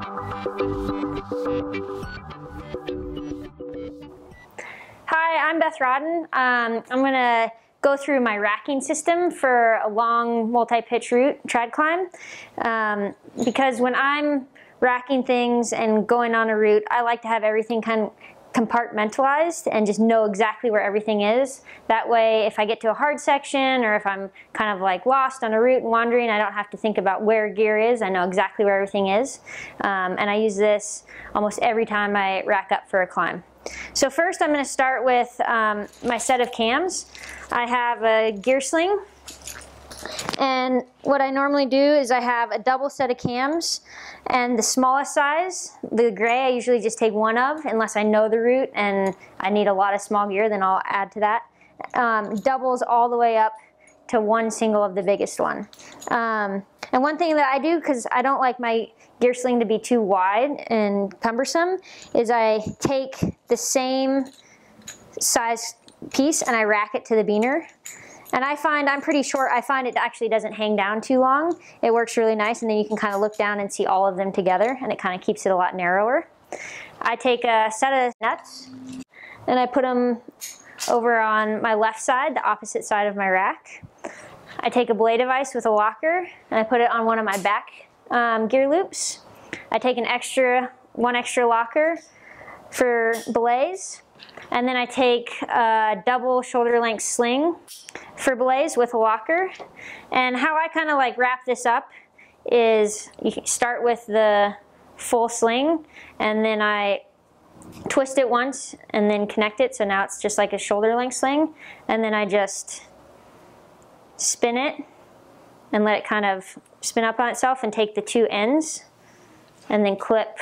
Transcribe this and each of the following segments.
Hi, I'm Beth Rodden. Um, I'm gonna go through my racking system for a long multi-pitch route trad climb. Um, because when I'm racking things and going on a route, I like to have everything kind of compartmentalized and just know exactly where everything is. That way, if I get to a hard section or if I'm kind of like lost on a route and wandering, I don't have to think about where gear is. I know exactly where everything is. Um, and I use this almost every time I rack up for a climb. So first I'm going to start with um, my set of cams. I have a gear sling and what I normally do is I have a double set of cams and the smallest size, the gray, I usually just take one of unless I know the route and I need a lot of small gear, then I'll add to that. Um, doubles all the way up to one single of the biggest one. Um, and one thing that I do, because I don't like my gear sling to be too wide and cumbersome, is I take the same size piece and I rack it to the beaner. And I find, I'm pretty short, I find it actually doesn't hang down too long. It works really nice and then you can kind of look down and see all of them together and it kind of keeps it a lot narrower. I take a set of nuts and I put them over on my left side, the opposite side of my rack. I take a belay device with a locker and I put it on one of my back um, gear loops. I take an extra, one extra locker for belays and then I take a double shoulder length sling for belays with a locker. And how I kind of like wrap this up is you start with the full sling and then I twist it once and then connect it so now it's just like a shoulder length sling and then I just spin it and let it kind of spin up on itself and take the two ends and then clip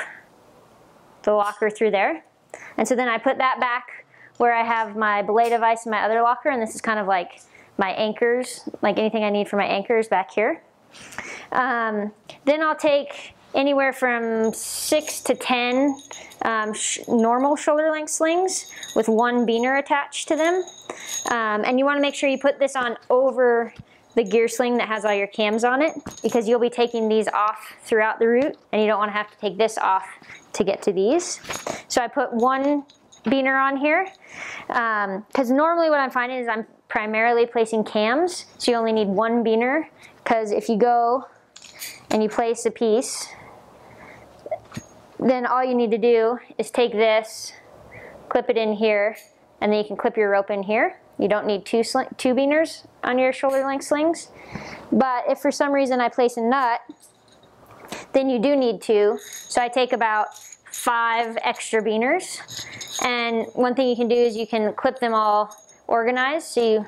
the locker through there. And so then I put that back where I have my belay device in my other locker, and this is kind of like my anchors, like anything I need for my anchors back here. Um, then I'll take anywhere from six to 10 um, sh normal shoulder length slings with one beaner attached to them. Um, and you wanna make sure you put this on over the gear sling that has all your cams on it because you'll be taking these off throughout the route and you don't wanna have to take this off to get to these. So I put one beaner on here because um, normally what I'm finding is I'm primarily placing cams so you only need one beaner because if you go and you place a piece then all you need to do is take this clip it in here and then you can clip your rope in here you don't need two, two beaners on your shoulder length slings but if for some reason I place a nut then you do need two so I take about five extra beaners. And one thing you can do is you can clip them all organized. So you,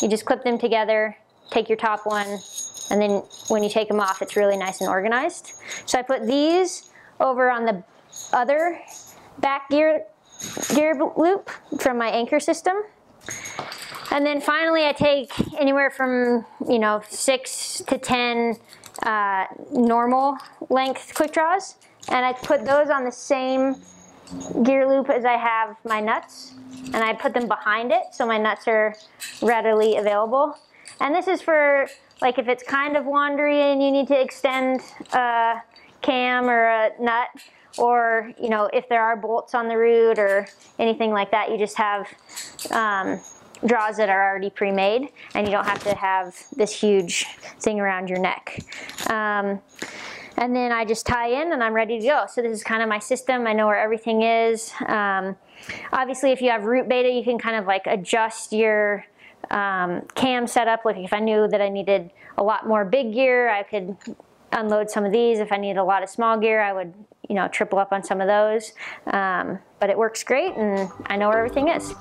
you just clip them together, take your top one, and then when you take them off, it's really nice and organized. So I put these over on the other back gear, gear loop from my anchor system. And then finally I take anywhere from, you know, six to 10 uh, normal length quick draws and I put those on the same gear loop as I have my nuts and I put them behind it so my nuts are readily available. And this is for like if it's kind of wandery and you need to extend a cam or a nut or you know if there are bolts on the route or anything like that you just have um, draws that are already pre-made and you don't have to have this huge thing around your neck. Um, and then I just tie in and I'm ready to go. So this is kind of my system. I know where everything is. Um, obviously, if you have route beta, you can kind of like adjust your um, cam setup. Like if I knew that I needed a lot more big gear, I could unload some of these. If I needed a lot of small gear, I would, you know, triple up on some of those. Um, but it works great and I know where everything is.